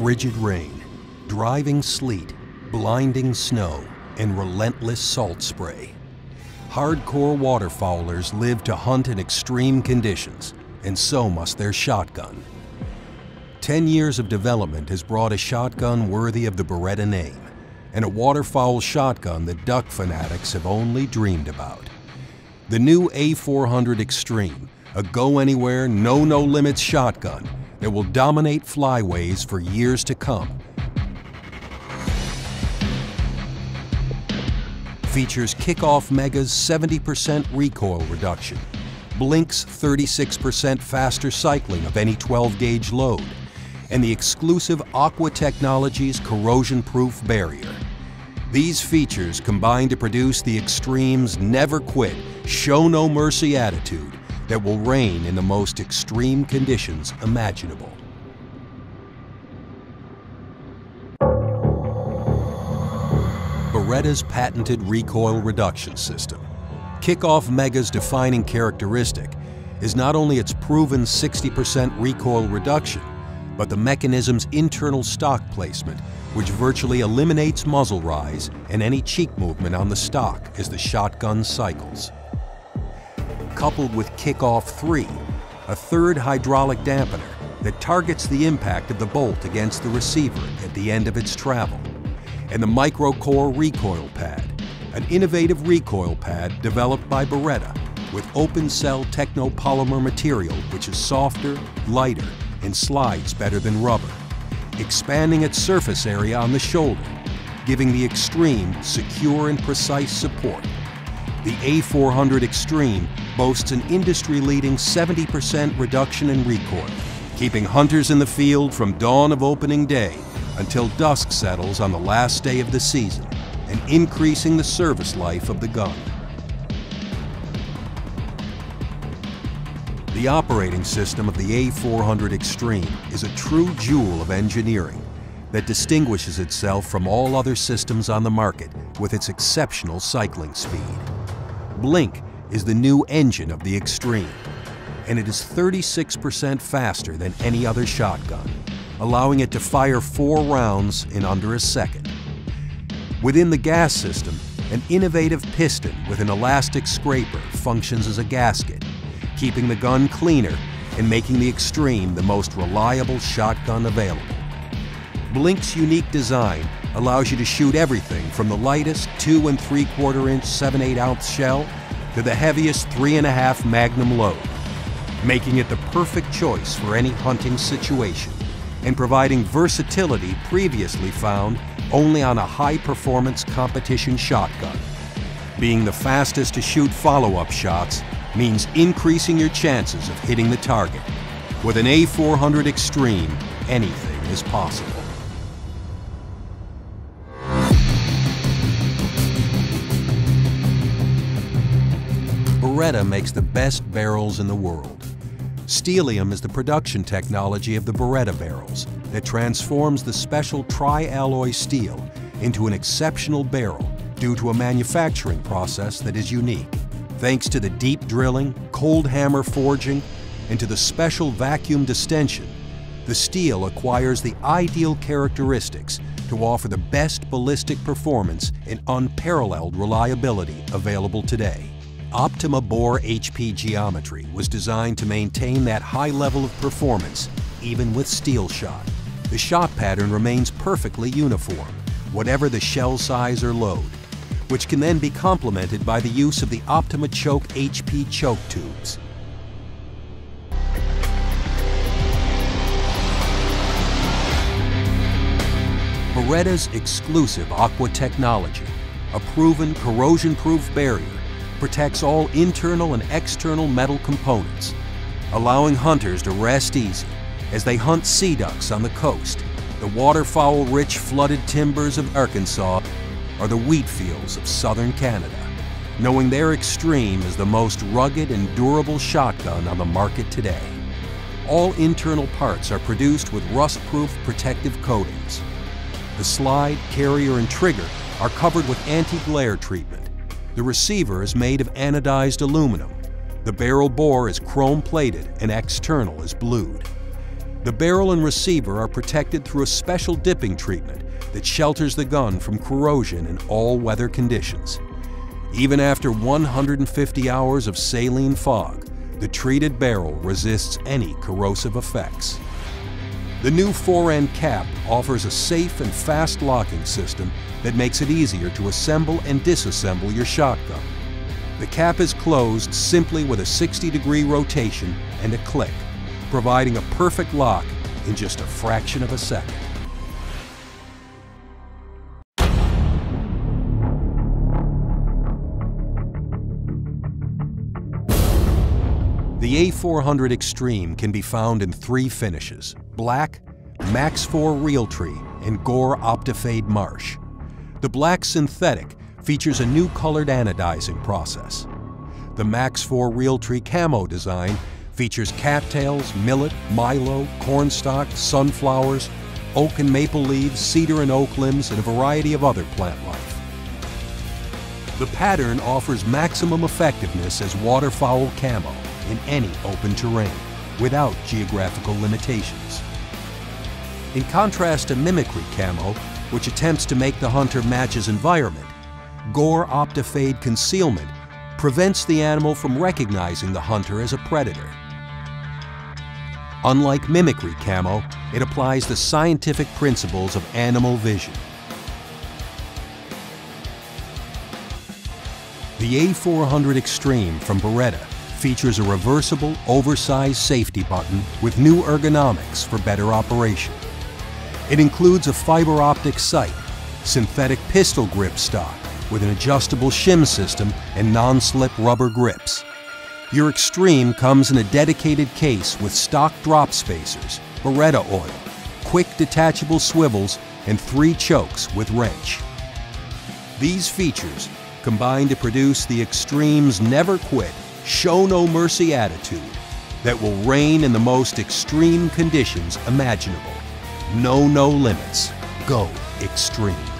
frigid rain, driving sleet, blinding snow, and relentless salt spray. Hardcore waterfowlers live to hunt in extreme conditions, and so must their shotgun. Ten years of development has brought a shotgun worthy of the Beretta name, and a waterfowl shotgun that duck fanatics have only dreamed about. The new A400 Xtreme, a go-anywhere, no-no-limits shotgun that will dominate flyways for years to come. Features Kickoff Mega's 70% recoil reduction, Blink's 36% faster cycling of any 12-gauge load, and the exclusive Aqua Technologies corrosion-proof barrier. These features combine to produce the Xtreme's never quit, show no mercy attitude that will reign in the most extreme conditions imaginable. Beretta's patented recoil reduction system. Kickoff Mega's defining characteristic is not only its proven 60% recoil reduction, but the mechanism's internal stock placement, which virtually eliminates muzzle rise and any cheek movement on the stock as the shotgun cycles. Coupled with Kickoff 3, a third hydraulic dampener that targets the impact of the bolt against the receiver at the end of its travel, and the Microcore Recoil Pad, an innovative recoil pad developed by Beretta with open cell technopolymer material which is softer, lighter, and slides better than rubber, expanding its surface area on the shoulder, giving the Xtreme secure and precise support. The A400 Xtreme boasts an industry-leading 70% reduction in recoil, keeping hunters in the field from dawn of opening day until dusk settles on the last day of the season, and increasing the service life of the gun. The operating system of the A400 Xtreme is a true jewel of engineering that distinguishes itself from all other systems on the market with its exceptional cycling speed. Blink is the new engine of the Xtreme, and it is 36% faster than any other shotgun, allowing it to fire four rounds in under a second. Within the gas system, an innovative piston with an elastic scraper functions as a gasket, keeping the gun cleaner and making the Xtreme the most reliable shotgun available. Blink's unique design allows you to shoot everything from the lightest 2 and 3 quarter inch 7 8 ounce shell to the heaviest 3.5 magnum load, making it the perfect choice for any hunting situation and providing versatility previously found only on a high performance competition shotgun. Being the fastest to shoot follow up shots means increasing your chances of hitting the target. With an A400 Xtreme, anything is possible. Beretta makes the best barrels in the world. Steelium is the production technology of the Beretta barrels that transforms the special tri-alloy steel into an exceptional barrel due to a manufacturing process that is unique. Thanks to the deep drilling, cold hammer forging, and to the special vacuum distension, the steel acquires the ideal characteristics to offer the best ballistic performance and unparalleled reliability available today. Optima Bore HP geometry was designed to maintain that high level of performance even with steel shot. The shot pattern remains perfectly uniform, whatever the shell size or load, which can then be complemented by the use of the Optima Choke HP choke tubes. Beretta's exclusive Aqua technology, a proven corrosion-proof barrier, protects all internal and external metal components, allowing hunters to rest easy as they hunt sea ducks on the coast, the waterfowl-rich flooded timbers of Arkansas, or the wheat fields of southern Canada, knowing their Xtreme is the most rugged and durable shotgun on the market today. All internal parts are produced with rust-proof protective coatings. The slide, carrier, and trigger are covered with anti-glare treatment. The receiver is made of anodized aluminum. The barrel bore is chrome-plated and external is blued. The barrel and receiver are protected through a special dipping treatment that shelters the gun from corrosion in all weather conditions. Even after 150 hours of saline fog, the treated barrel resists any corrosive effects. The new fore-end cap offers a safe and fast locking system that makes it easier to assemble and disassemble your shotgun. The cap is closed simply with a 60 degree rotation and a click, providing a perfect lock in just a fraction of a second. The A400 Xtreme can be found in three finishes, black, Max 4 Realtree, and Gore Optifade Marsh. The black synthetic features a new colored anodizing process. The Max 4 Realtree camo design features cattails, millet, milo, cornstalk, sunflowers, oak and maple leaves, cedar and oak limbs, and a variety of other plant life. The pattern offers maximum effectiveness as waterfowl camo in any open terrain without geographical limitations. In contrast to mimicry camo, which attempts to make the hunter match his environment, Gore Optifade concealment prevents the animal from recognizing the hunter as a predator. Unlike mimicry camo, it applies the scientific principles of animal vision. The A400 Xtreme from Beretta features a reversible, oversized safety button with new ergonomics for better operation. It includes a fiber optic sight, synthetic pistol grip stock with an adjustable shim system and non-slip rubber grips. Your Xtreme comes in a dedicated case with stock drop spacers, Beretta oil, quick detachable swivels, and three chokes with wrench. These features combine to produce the Xtreme's never quit show no mercy attitude that will reign in the most extreme conditions imaginable. Know no limits. Go extreme.